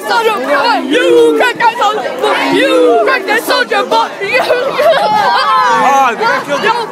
that soldier boy. You crack that soldier boy. You crack that soldier boy. You. Ah, they got killed.